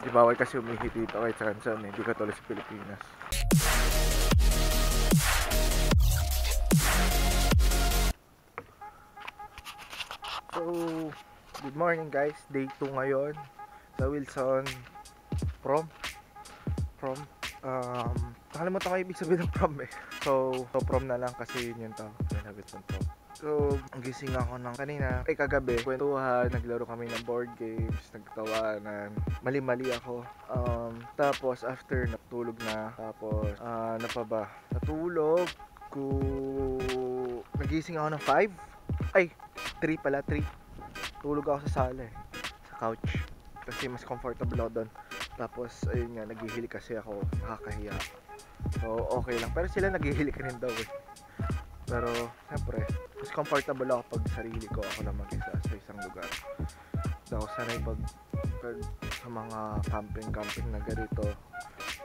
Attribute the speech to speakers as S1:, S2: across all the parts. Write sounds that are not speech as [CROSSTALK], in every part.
S1: Di bawal kasi umihi dito kahit saan saan eh. Hindi ka tulad sa Pilipinas. So, good morning guys. Day 2 ngayon sa Wilson prom. Prom. Um, nakalimutan ko ibig sabihin ng prom eh. So, so prom na lang kasi yun yung tawag. Pinabit ng prom. So, gising ako ng kanina, ay kagabi, kwentuhan, naglaro kami ng board games, nagtawanan, mali-mali ako. Um, tapos, after, natulog na. Tapos, ah, ano pa ba? Natulog, ko... Nagising ako ng 5? Ay, 3 pala, 3. Tulog ako sa sala eh, sa couch. Kasi mas comfortable ako doon. Tapos, ayun nga, naghihili kasi ako, nakakahiya. So, okay lang. Pero sila naghihili ka rin daw eh. Pero, siyempre, mas comfortable ako pag sarili ko ako lang mag-isa sa isang lugar. Hindi ako sanay pag, pag sa mga camping-camping na ganito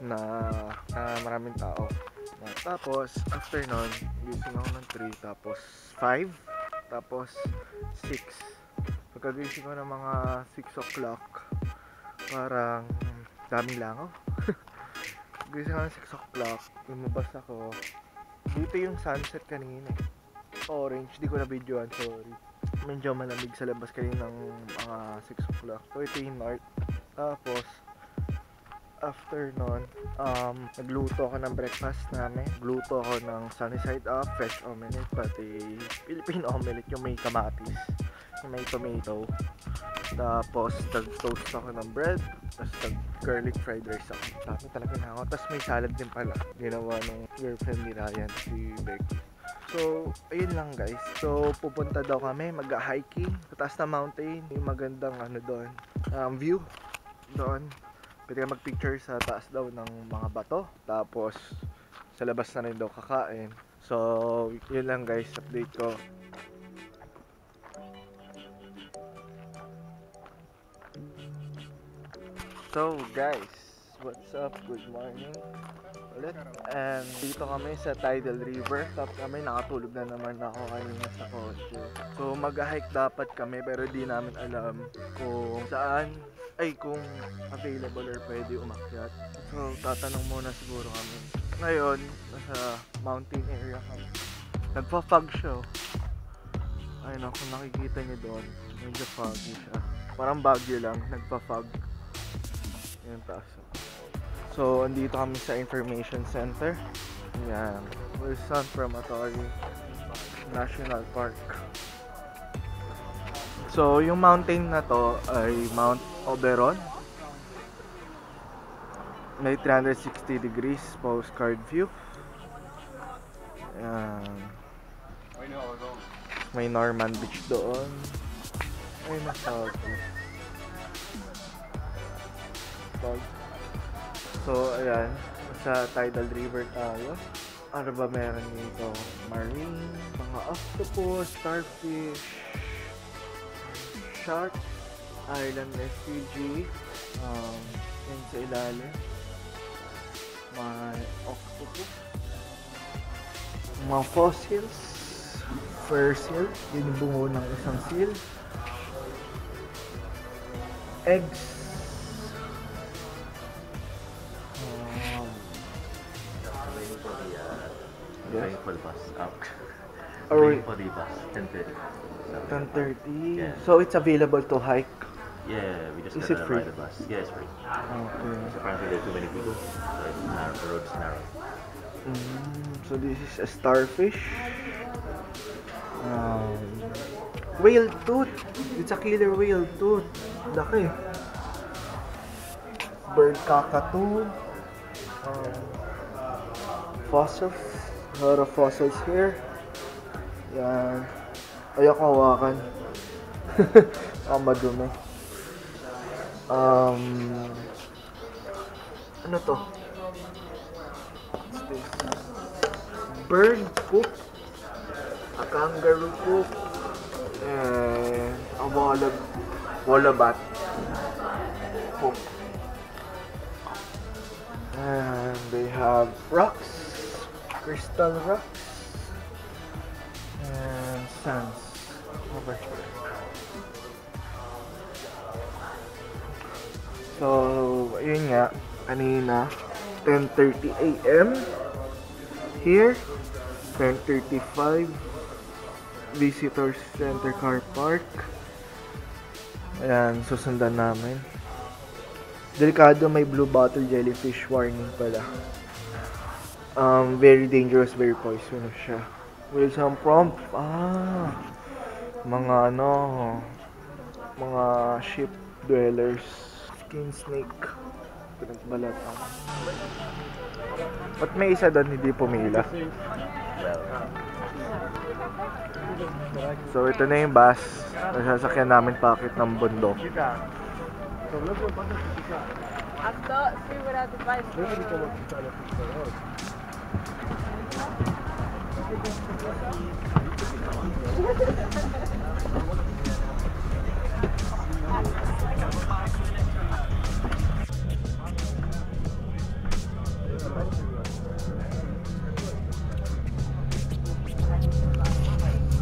S1: na, na maraming tao. Tapos, after nun, gising ako ng 3, tapos 5, tapos 6. Pagkagising ko ng mga 6 o'clock, parang daming langaw. [LAUGHS] Gising ako ng 6 o'clock, lumabas ako, dito yung sunset kanina eh. Orange, di ko na videoan, sorry. Medyo malamig sa labas kanina ng mga 6 o'clock. So ito yung north. Tapos, after nun, um, nagluto ako ng breakfast namin. Gluto ako ng sunny side up, fresh omelette, pati Philippine [LAUGHS] omelette, yung may kamatis, yung may tomato. Tapos, nag-toast ako ng bread. Tapos, nag-garlic fried rice ako. Dami talaga na ako. Tapos, may salad din pala. Ginawa ng girlfriend ni Ryan, si Becky. So, ayun lang guys. So, pupunta daw kami, mag-hiking sa taas ng mountain. Yung magandang ano doon, um, view doon. Pwede ka mag-picture sa taas daw ng mga bato. Tapos, sa labas na rin daw kakain. So, yun lang guys, update ko. So guys, what's up? Good morning ulit. And dito kami sa Tidal River. Tapos kami nakatulog na naman ako kanina sa kotse. So mag-hike dapat kami pero di namin alam kung saan ay kung available or pwede umakyat. So tatanong muna siguro kami. Ngayon, nasa mountain area kami. Nagpa-fog siya. oh. Ayun ako, kung nakikita niyo doon, medyo foggy siya. Parang Baguio lang, nagpa-fog. Yung taas. So, andito kami sa information center. Yan. Wilson Promontory National Park. So, yung mountain na to ay Mount Oberon. May 360 degrees postcard view. Yan. May Norman Beach doon. Ay, nasa Pag So, ayan. Sa Tidal River tayo. Ano ba meron dito? Marine, mga octopus, starfish, shark, island refugee, um, yun sa ilalim. Mga octopus. Mga fossils, fur seal, yun bungo ng isang seal. Eggs, Yes.
S2: waiting for the bus. Um,
S1: Are
S2: waiting for the bus. Ten thirty.
S1: 10.30.
S2: Yeah.
S1: So, it's available to hike.
S2: Yeah, we just
S1: Is
S2: gotta
S1: it free?
S2: ride the bus. Yeah, it's free.
S1: Okay.
S2: Apparently there are too many people, so it's narrow, the road's narrow.
S1: Mm, so this is a starfish. Um, whale tooth. It's a killer whale tooth. Laki. Bird cockatoo. Um, fossils. A lot of fossils here. Yan. Ayoko hawakan. [LAUGHS] Ang madumi. Um, ano to? Bird poop, a kangaroo poop, and a wallab wallabat poop. And they have rocks, crystal rocks, and sands over here. So, ayun nga, kanina, 10.30 a.m. Here, 10.35, Visitor Center Car Park. Ayan, susundan namin. Delikado may blue bottle jellyfish warning pala. Um, very dangerous, very poisonous siya. With some prompt, ah, mga ano, mga ship dwellers, skin snake, pinagbalatan. Ba't may isa doon hindi pumila? So ito na yung bus na sasakyan namin pakit ng bundok.
S3: Hasta sigurado pa.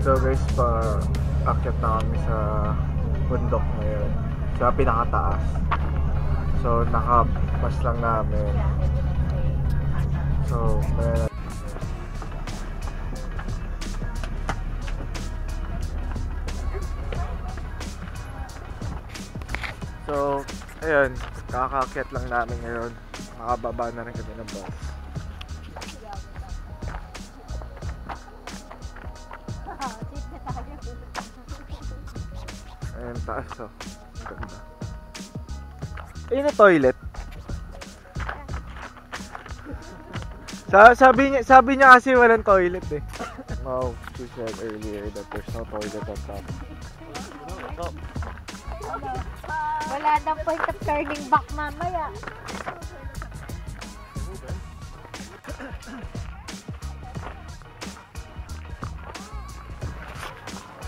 S1: So guys, pa akyat na kami sa bundok ngayon. Sa pinakataas. So nakapas lang namin. So, kaya So, ayun, kakaakyat lang namin ngayon. Makababa na rin kami ng bus. Ayun, taas oh. Ganda. Ayun na toilet. Sa sabi niya sabi niya kasi walang toilet eh. [COUGHS] Wow, she said earlier that there's no toilet on top.
S3: Wala nang point of turning back mamaya.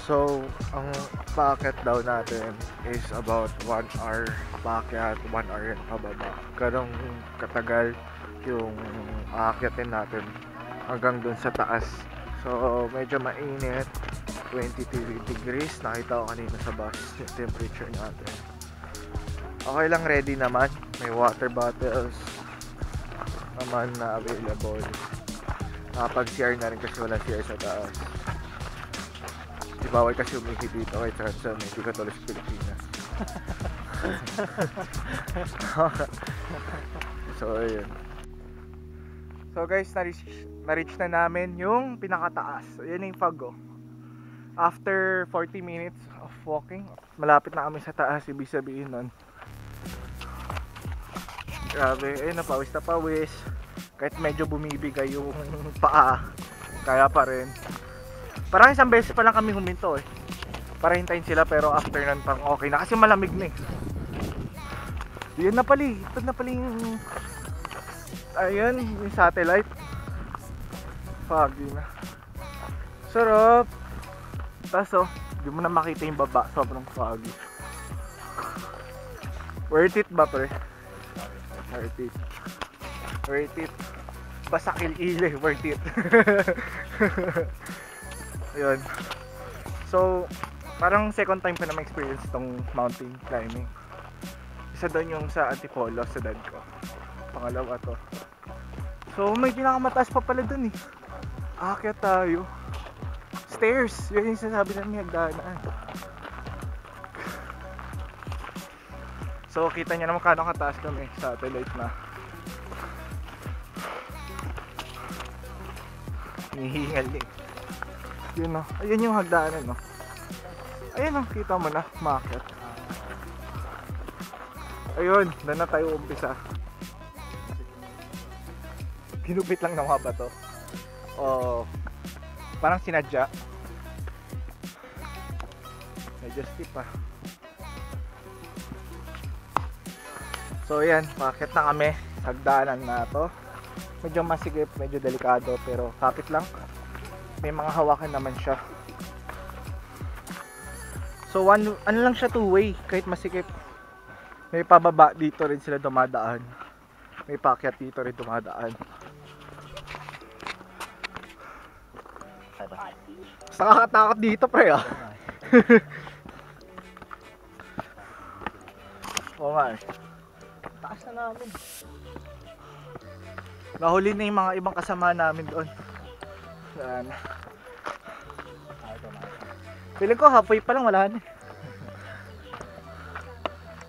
S1: So, ang packet daw natin is about 1 hour packet, 1 hour yung pababa. Ganong katagal yung aakyatin natin hanggang dun sa taas. So, medyo mainit. 23 degrees. Nakita ko kanina sa bus yung temperature natin. Okay lang, ready naman. May water bottles naman na available. Nakapag-CR na rin kasi wala CR sa taas. Di bawal kasi umihi dito kay Transa, hindi ka tuloy sa Pilipinas. [LAUGHS] so, ayun. So guys, na-reach, na namin yung pinakataas. Ayan yung fog oh. After 40 minutes of walking, malapit na kami sa taas, ibig sabihin nun. Grabe, ayun na pawis na pawis. Kahit medyo bumibigay yung paa, kaya pa rin. Parang isang beses pa lang kami huminto eh. Para hintayin sila pero after nun pang okay na kasi malamig na eh. Yun na pali, ito na pali yung ayun, yung satellite. Foggy na. Sarap. Tapos oh, di mo na makita yung baba, sobrang foggy. Worth it ba pre? Worth it. Worth it. Basta kilile, worth it. [LAUGHS] Ayun. So, parang second time ko na ma-experience tong mountain climbing. Isa doon yung sa Antipolo, sa dad ko. Pangalawa to. So, may pinakamataas pa pala dun eh. Aakyat tayo. Stairs! Yun yung sinasabi namin hagdanan. So, kita niyo naman kano kataas kami. Satellite na. Nihingal eh. Yun o. Ayun yung hagdanan no. Ayun o. Kita mo na. Market. Ayun. Doon na tayo umpisa. Ginupit lang ng ba to. O parang sinadya. Medyo ah. So yan, market na kami. Hagdanan na to. Medyo masigip, medyo delikado pero kapit lang. May mga hawakan naman siya. So one, ano lang siya two way kahit masikip. May pababa dito rin sila dumadaan. May pakyat dito rin dumadaan. Mas nakakatakot dito pre ah. [LAUGHS] Oo nga eh. taas na namin. Nahuli na yung mga ibang kasama namin doon. Yan. Feeling ko halfway pa lang wala na. eh.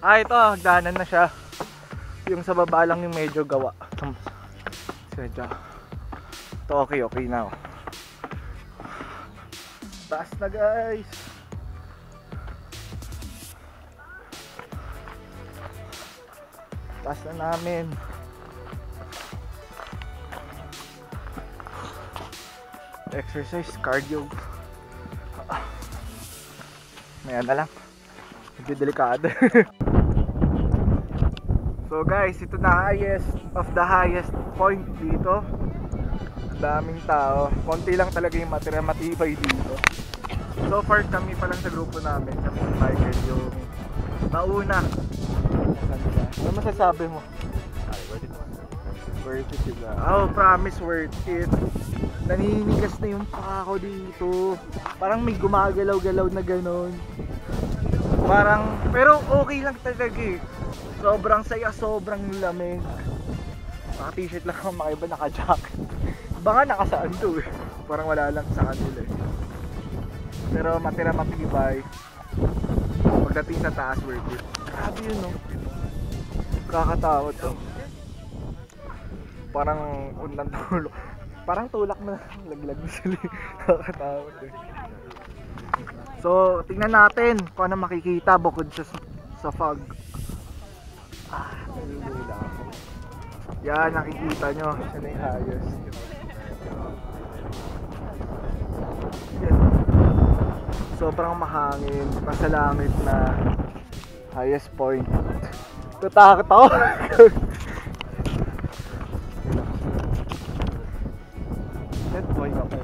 S1: ah, ito, hagdanan na siya. Yung sa baba lang yung medyo gawa. Sadya. Ito okay, okay na. oh. Taas na guys. Taas na namin. Exercise, cardio. Maya na lang. Medyo delikado. [LAUGHS] so guys, ito na highest of the highest point dito. Daming tao. Konti lang talaga yung matira matibay dito. So far kami pa lang sa grupo namin, kami Michael yung nauna. Ano masasabi mo? Worth it sila. Oh, promise worth it. Naninigas na yung paa ko dito. Parang may gumagalaw-galaw na ganon. Parang, pero okay lang talaga eh. Sobrang saya, sobrang lamig. Naka t-shirt lang ako, makiba naka-jacket. Baka nakasaan to eh. Parang wala lang sa kanila eh. Pero matira matibay. Pagdating sa taas, worth it. Grabe yun no. Kakatakot to. Parang unang tulak. Parang tulak na laglag na sila. eh. Kakatakot eh. So, tingnan natin kung ano makikita bukod sa, sa fog. Ah. Yan, nakikita nyo. Siya na yung. Yan. Sobrang mahangin. Nasa langit na highest point. Tatakot ako. Net boy ako.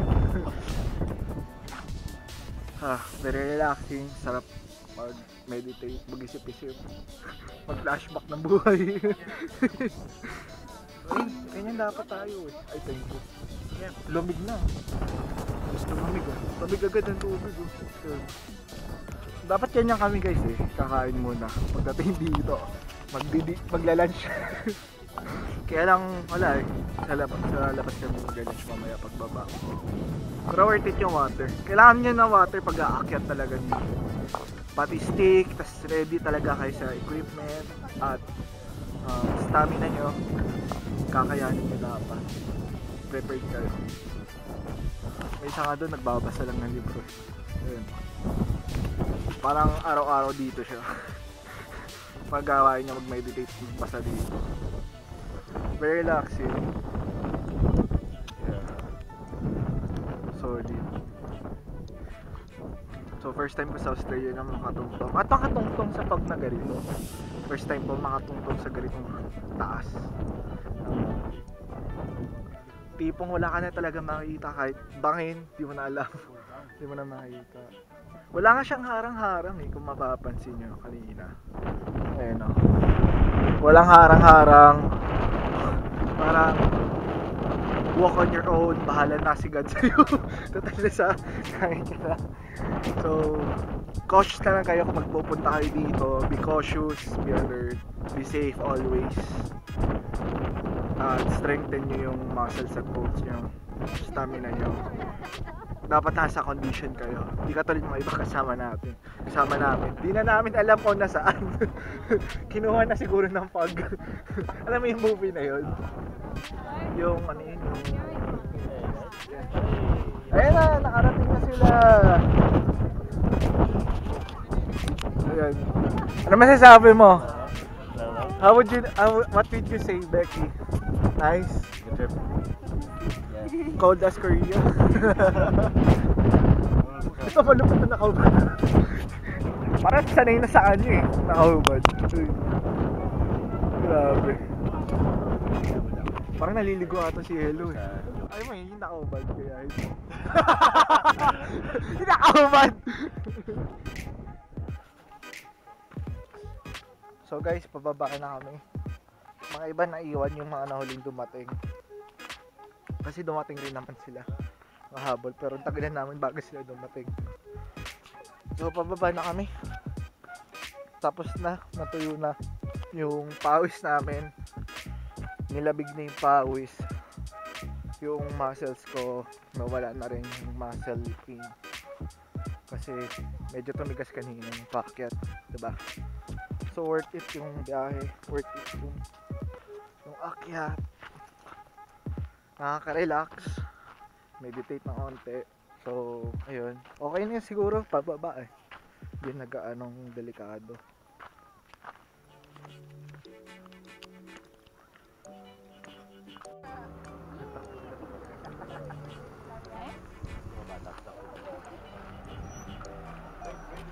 S1: Ah, very relaxing. Sarap mag-meditate, mag-isip-isip. Mag-flashback ng buhay. Ay, ganyan dapat tayo eh. Ay, thank you. Yan, lumig na. Lumamig ah. Lamig agad ang tubig oh. Yun. Dapat ganyan kami guys eh. Kakain muna. Pagdating dito, magdidi, magla-lunch. [LAUGHS] Kaya lang, wala eh. Sa labas, sa labas kami mag-lunch mamaya pagbaba. Pero worth it yung water. Kailangan nyo ng water pag aakyat talaga dito. Pati stick, tas ready talaga kayo sa equipment at um, stamina nyo. Kakayanin nyo dapat. Prepared kayo. May isa nga doon, nagbabasa lang ng libro. Ayun. Parang araw-araw dito siya. [LAUGHS] Magawain niya mag-meditate, magbasa dito. Very relaxing. Yeah. So first time ko sa Australia na makatungtong. At makatungtong sa pag na ganito. First time ko makatungtong sa ganitong taas. Tipong wala ka na talaga makikita kahit bangin, di mo na alam. [LAUGHS] di mo na makikita. Wala nga siyang harang-harang eh kung mapapansin nyo kanina. Ayan o. Walang harang-harang. Parang walk on your own, bahala na si God sa'yo. [LAUGHS] Total sa kaya na. So, cautious na lang kayo kung magpupunta kayo dito. Be cautious, be alert, be safe always. At strengthen nyo yung muscles at bones nyo. Stamina nyo. Dapat nasa condition kayo. Hindi katulad mga ibang kasama natin. Kasama namin. Di na namin alam kung nasaan. [LAUGHS] Kinuha na siguro ng pag. [LAUGHS] alam mo yung movie na yun? Yung ano yun? Yung... Ayan na, nakarating na sila. Ayan. Ano masasabi mo? How would you, how, what would you say, Becky? Nice?
S2: Good trip.
S1: Cold as Korea. [LAUGHS] Ito malupit na nakaubad. Parang sanay na sa kanya eh. Nakaubad. Uy. Grabe. Parang naliligo ata si Hello eh. Ay mo, hindi nakaubad kaya ito. [LAUGHS] Hindi nakaubad! so guys, pababa na kami. Mga iba naiwan yung mga nahuling dumating. Kasi dumating rin naman sila. Mahabol. Pero ang tagal na namin bago sila dumating. So, pababa na kami. Tapos na. Natuyo na. yung pawis namin. Nilabig na yung pawis. Yung muscles ko, nawala na rin yung muscle pain. Kasi medyo tumigas kanina yung packet, 'di ba? So worth it yung biyahe, worth it yung akyat. Nakaka-relax. Meditate ng konti. So, ayun. Okay na siguro, pababa eh. Hindi nag-anong delikado.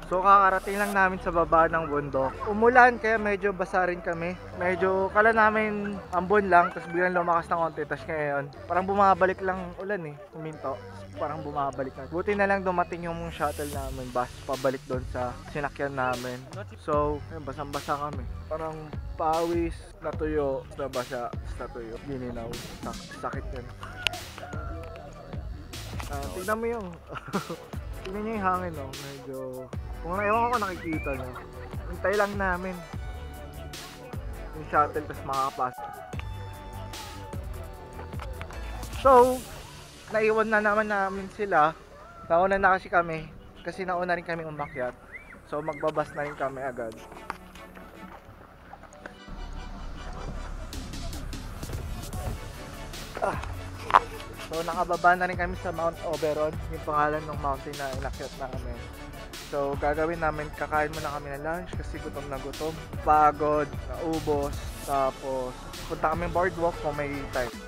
S1: So kakarating lang namin sa baba ng bundok. Umulan kaya medyo basa rin kami. Medyo kala namin ambon lang tapos biglang lumakas ng konti tapos ngayon parang bumabalik lang ulan eh. Huminto. Parang bumabalik na. Buti na lang dumating yung shuttle namin bus pabalik doon sa sinakyan namin. So, basang-basa kami. Parang pawis, natuyo, nabasa, natuyo. Gininaw. Sak- sakit yun. Ah, tignan mo yung [LAUGHS] tignan nyo yung hangin oh. Medyo kung ewan ko nakikita nyo. Hintay lang namin. Yung shuttle tapos makakapasok. So, naiwan na naman namin sila. Nauna na kasi kami. Kasi nauna rin kami umakyat. So, magbabas na rin kami agad. Ah. So, nakababa na rin kami sa Mount Oberon. Yung pangalan ng mountain na inakyat namin. So, gagawin namin, kakain muna kami ng lunch kasi gutom na gutom. Pagod, naubos, tapos punta kami boardwalk kung may time.